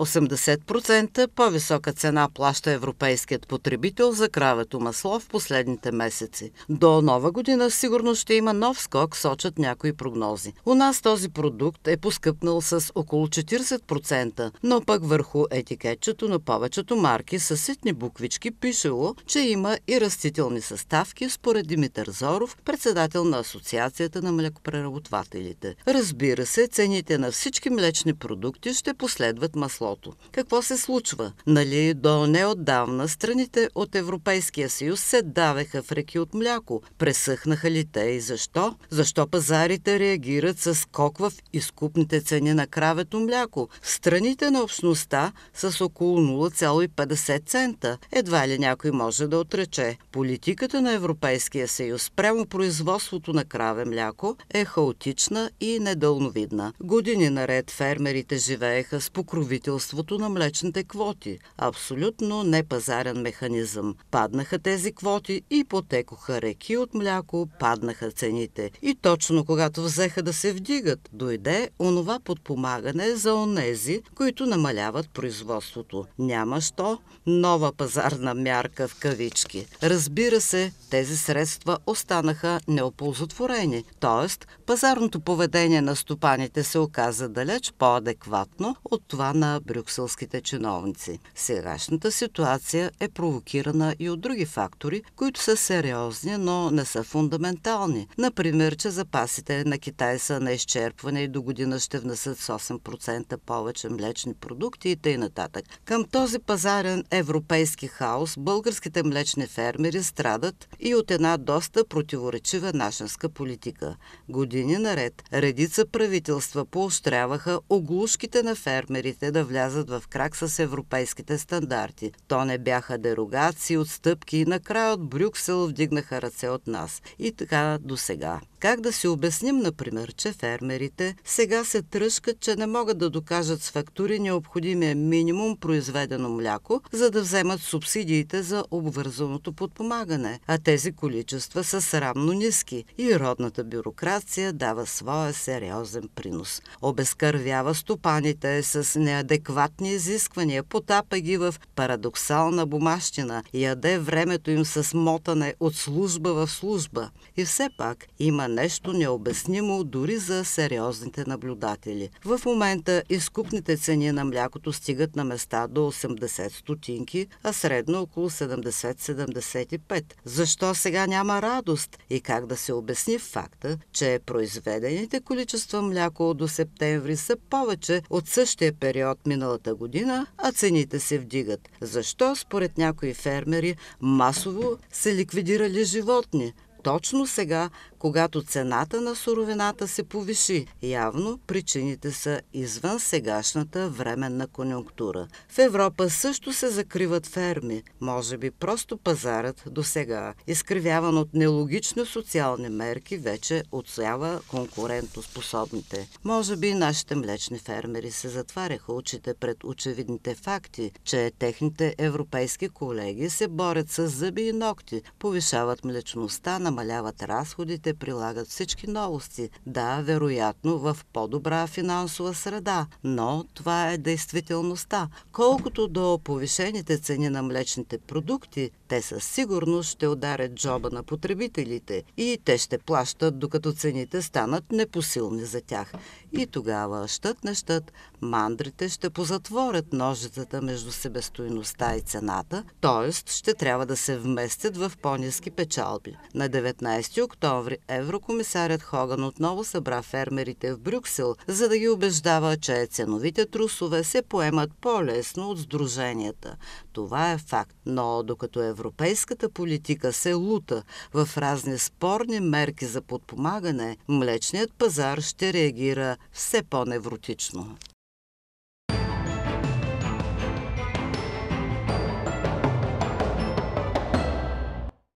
80% по-висока цена плаща европейският потребител за кравето масло в последните месеци. До нова година сигурно ще има нов скок, сочат някои прогнози. У нас този продукт е поскъпнал с около 40%, но пък върху етикетчето на повечето марки с ситни буквички пишело, че има и растителни съставки, според Димитър Зоров, председател на Асоциацията на млекопреработвателите. Разбира се, цените на всички млечни продукти ще последват маслото. Какво се случва? Нали до неотдавна страните от Европейския съюз се давеха в реки от мляко. Пресъхнаха ли те и защо? Защо пазарите реагират с скок в изкупните цени на кравето мляко? Страните на общността с около 0,50 цента. Едва ли някой може да отрече. Политиката на Европейския съюз прямо производството на краве мляко е хаотична и недълновидна. Години наред фермерите живееха с покровителството на млечните квоти. Абсолютно непазарен механизъм. Паднаха тези квоти и потекоха реки от мляко, паднаха цените. И точно когато взеха да се вдигат, дойде онова подпомагане за онези, които намаляват производството. Няма що нова пазарна мярка в кавички. Разбира се, тези средства останаха неоползотворени, т.е. пазарното поведение на стопаните се оказа далеч по-адекватно от това на брюкселските чиновници. Сегашната ситуация е провокирана и от други фактори, които са сериозни, но не са фундаментални. Например, че запасите на Китай са на изчерпване и до година ще внесат с 8% повече млечни продукти и т.н. Към този пазарен европейски хаос българските млечни фермери страдат и от една доста противоречива нашенска политика. Години наред редица правителства поощряваха оглушките на фермерите да влязат в крак с европейските стандарти. То не бяха дерогации, отстъпки и накрая от Брюксел вдигнаха ръце от нас. И така до сега. Как да си обясним, например, че фермерите сега се тръжкат, че не могат да докажат с фактури необходимия минимум произведено мляко, за да вземат субсидиите за обвързаното подпомагане, а тези количества са срамно ниски и родната бюрокрация дава своя сериозен принос. Обезкървява стопаните с неадекватни изисквания, потапа ги в парадоксална бумащина, яде времето им с мотане от служба в служба. И все пак има нещо необяснимо дори за сериозните наблюдатели. В момента изкупните цени на млякото стигат на места до 80 стотинки, а средно около 70-75. Защо сега няма радост и как да се обясни факта, че произведените количества мляко до септември са повече от същия период миналата година, а цените се вдигат? Защо според някои фермери масово се ликвидирали животни? Точно сега, когато цената на суровината се повиши. Явно причините са извън сегашната временна конюнктура. В Европа също се закриват ферми. Може би просто пазарът до сега, изкривяван от нелогични социални мерки, вече отсява конкурентоспособните. Може би нашите млечни фермери се затваряха очите пред очевидните факти, че техните европейски колеги се борят с зъби и ногти, повишават млечността, намаляват разходите, прилагат всички новости. Да, вероятно в по-добра финансова среда, но това е действителността. Колкото до повишените цени на млечните продукти, те със сигурност ще ударят джоба на потребителите и те ще плащат, докато цените станат непосилни за тях. И тогава, щът не щът, мандрите ще позатворят ножицата между себестойността и цената, т.е. ще трябва да се вместят в по-низки печалби. На 19 октомври еврокомисарят Хоган отново събра фермерите в Брюксел, за да ги убеждава, че ценовите трусове се поемат по-лесно от сдруженията. Това е факт. Но докато европейската политика се лута в разни спорни мерки за подпомагане, млечният пазар ще реагира все по-невротично.